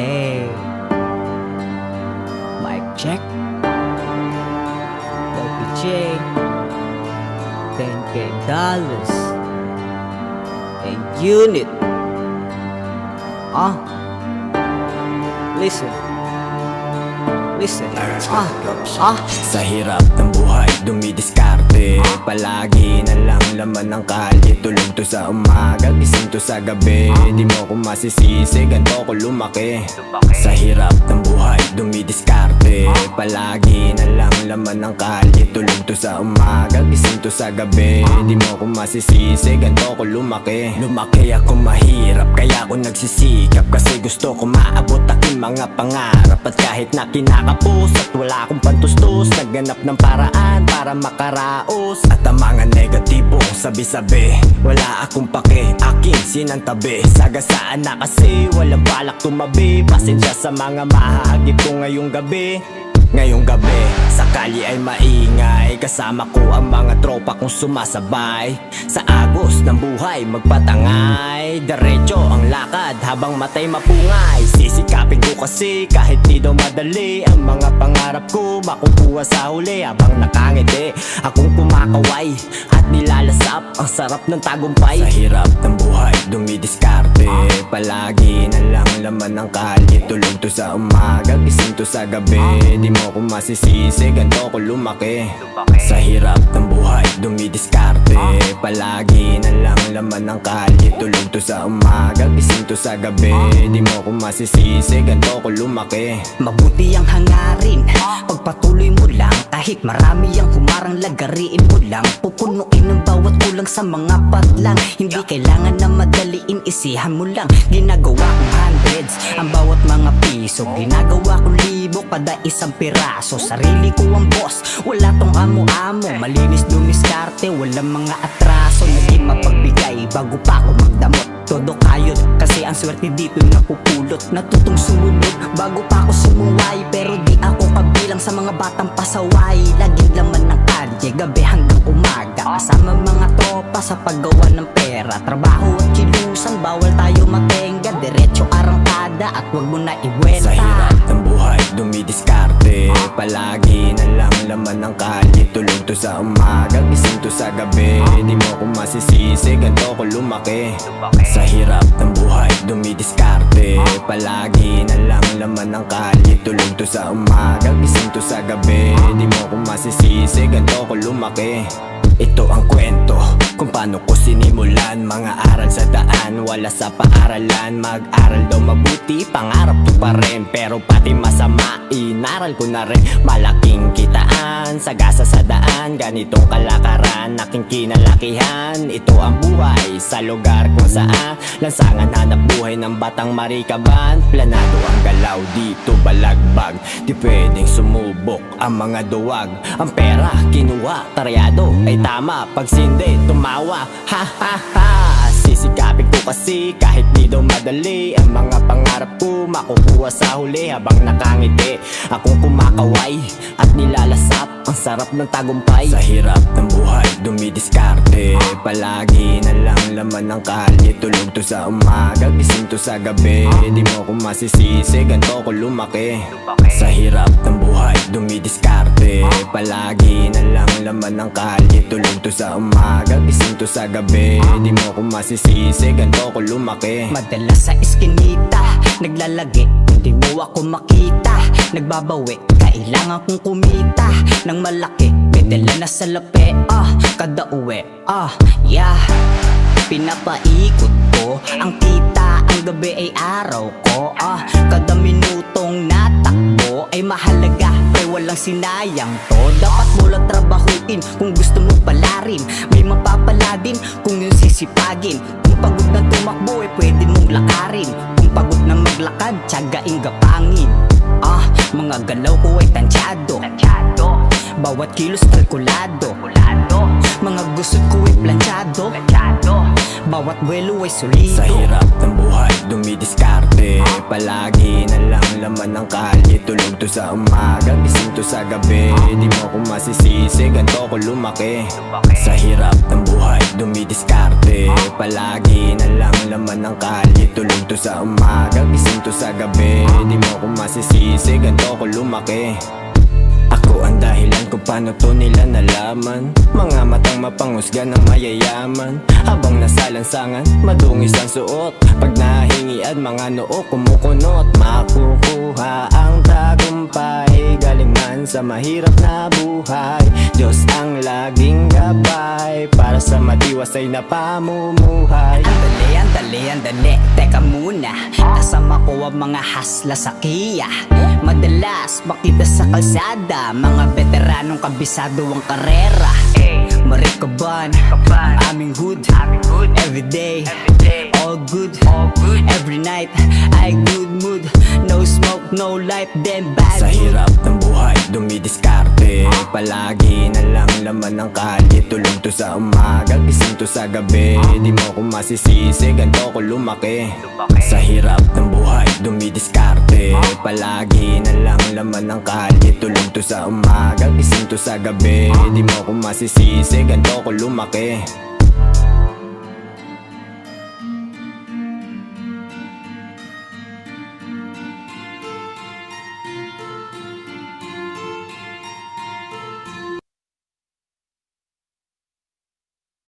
Hey, mic check. Dopey J, 10k dollars. And unit. Ah, listen. Listen. Ah, ah. Sa hirap ng buhay, dumidiskarte. Palagi na lang laman ng kalye. Tulog to sa umaga, gising to sa gabi. Di mo ko masisisi, ganito ko lumaki. Sa hirap ng buhay, dumidiskarte. Palagi na lang laman ng kalye. Tulog to sa umaga, gising to sa gabi. Di mo ko masisisi, ganito ko lumaki. Lumaki ako mahirap, kaya ako nagsisikap. Kasi gusto ko maabot aking mga pangarap At kahit na kinakapos at wala akong pantustos. Nagganap ng paraan para makaraos. At ang mga negatibong sabi-sabi Wala akong pake, aking sinantabi. Sagasaan na kasi walang balak tumabi. Pasensya sa mga mahagip ko ngayong gabi Ngayong gabi, sa kalye ay maingay Kasama ko ang mga tropa kong sumasabay. Sa agos ng buhay magpatangay. Diretso ang lakad habang matay mapungay. Sisikapin ko kasi kahit di daw madali Ang mga pangarap ko makukuha sa huli Habang nakangiti. Akong kumakaway At nilalasap. Ang sarap ng tagumpay. Sa hirap ng buhay dumidiskarte. Palagi na lang laman ng kalye. Tulog to sa umaga, gising to sa gabi. Di mo ko masisisi, ganito ko lumaki. Sa hirap ng buhay dumidiskarte. Palagi na lang laman ng kalye. Tulog to sa umaga, gising to sa gabi. Di mo ko masisisi, ganito ko lumaki. Mabuti ang hangarin Pagpatuloy mo lang Kahit marami ang humarang lagariin mo lang. Pupunuin ang bawat kulang sa mga patlang. Hindi kailangan na madaliin Isihan mo lang. Ginagawa kong hundreds Ang bawat mga piso. Ginagawa kong libo Kada isang piraso. Sarili ko ang boss Wala tong amo-amo. Malinis dumiskarte Walang mga atraso. Naging mapagbigay Bago pa ako magdamot. Todo kayod Kasi ang swerte dito napupulot. Natutong sumunod Bago pa ako sumuway Pero di ako kabilang sa mga batang pasaway. Laging laman ng kalye Gabi hanggang umaga. Kasama mga tropa sa paggawa ng pera. Trabaho at kilusan Bawal tayo matenga. Diretso arangkada At wag mo na iwenta. Sa hirap ng buhay, dumidiskarte. Palagi na lang laman ng kalye. Tulog to sa umaga, gising to sa gabi. Di mo ko masisisi, ganito ko lumaki. Sa hirap ng buhay, dumidiskarte. Palagi na lang laman ng kalye to sa umaga, gising to sa gabi. Di mo ko masisisi, ganito ko lumaki. Ito ang kwento kung paano ko sinimulan. Mga aral sa daan, wala sa paaralan. Mag-aral daw mabuti, pangarap ko pa rin. Pero pati masama, inaral ko na rin. Malaking kitaan, sagasa sa daan Ganitong kalakaran, aking kinalakihan. Ito ang buhay sa lugar kung saan Lansangan hanap buhay ng batang marikaban. Planado ang galaw dito balagbag Di pwedeng sumubok ang mga duwag. Ang pera kinuha, taryado ay tama Pagsindi, tumawa, ha ha ha. Sisikapin kasi kahit di daw madali Ang mga pangarap ko makukuha sa huli Habang nakangiti, akong kumakaway At nilalasap, ang sarap ng tagumpay. Sa hirap ng buhay, dumidiskarte. Palagi na lang laman ng kalye. Tulog to sa umaga, gising to sa gabi. Di mo ko masisisi, ganito ko lumaki. Sa hirap ng buhay, dumidiskarte. Palagi na lang laman ng kalye. Tulog to sa umaga, gising to sa gabi. Di mo ko masisisi, ganito ko lumaki. Madalas sa iskinita Naglalagi, hindi mo ako makita. Nagbabawi, kailangan kong kumita. Ng malaki, bedala na sa lapi Ah, kada uwi, ah, yeah. Pinapaikot ko Ang kita, ang gabi ay araw ko Ah, kada minutong natakbo Ay mahalaga, ay walang sinayang to. Dapat mo lang trabahuin kung gusto mo palarin. May mapapala din kung yung sisipagin. Kung pagod na tumakbo, ay pwede mong lakarin pagod na maglakad, tiyagaing gapangin. Ah, mga galaw ko ay tansyado. Bawat kilos kalkulado Mga gusot ko ay planchado. Bawat buwelo ay solido. Sa hirap ng buhay dumidiskarte. Palagi na lang laman ng kalye. Tulog to sa umaga, gising to sa gabi. Di mo ko masisisi, ganito ko lumaki. Sa hirap ng buhay dumidiskarte. Palagi na lang laman ng kalye. Tulog to sa umaga, gising to sa gabi. Di mo ko masisisi, ganito ko lumaki ako ang dahilan kung paano to nila nalaman. Mga matang mapanghusga ng mayayaman. Habang nasa lansangan, madungis ang suot. Pag nahingi at mga noo kumukunot. Makukuha ang tagumpay Man sa mahirap na buhay. Diyos ang laging gabay Para sa matiwasay na pamumuhay Andali, andali, andali Teka muna Kasama ko ang mga hasla sa Kia Madalas makita sa kalsada Mga veteranong kabisado ang karera. Marikaban Ang aming hood Everyday All good. Every night I good mood. No smoke, no life Then bad Sa hirap ng buhay, dumidiskarte. Palagi na lang laman ng kalye Tulog to sa umaga, gising to sa gabi. Di mo ko masisisi, ganito ko lumaki. Sa hirap ng buhay, dumidiskarte. Palagi na lang laman ng kalye Tulog to sa umaga, gising to sa gabi. Di mo ko masisisi, ganito ko lumaki